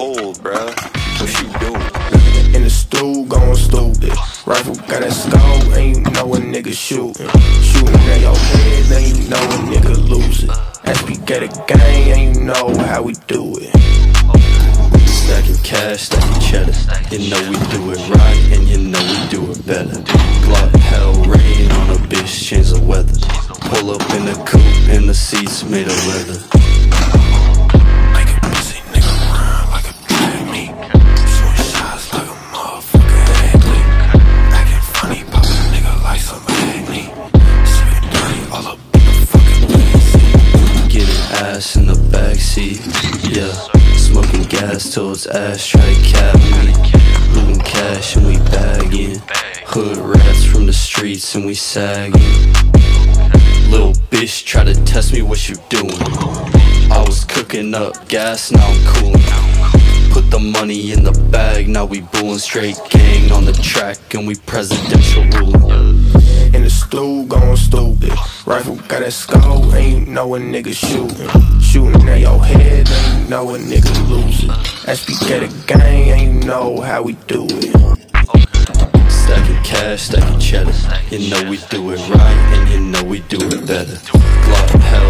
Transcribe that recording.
old, bruh. What you doing? In the stool, going stupid. Rifle got a skull, and you know a nigga shooting. Shooting at your head, then you know a nigga losing. SB get a gang, and you know how we do it. Stacking cash, stacking cheddar. You know we do it right, and you know we do it better. Glock, hell, rain on a bitch, change the weather. Pull up in the coupe, and the seats made of leather. Ass in the backseat, yeah. Smoking gas till it's ash, try to cap me. Looting cash and we bagging. Hood rats from the streets and we sagging. Little bitch try to test me, what you doing? I was cooking up gas, now I'm cooling. Put the money in the bag, now we booing straight gang on the track and we presidential ruling. In the stool, going stupid. Rifle got a skull, ain't know a nigga shooting. Shooting at your head, you know a nigga losing. SB get a gang, ain't know how we do it. Stacking cash, stacking cheddar. You know we do it right, and you know we do it better. Glock, hell,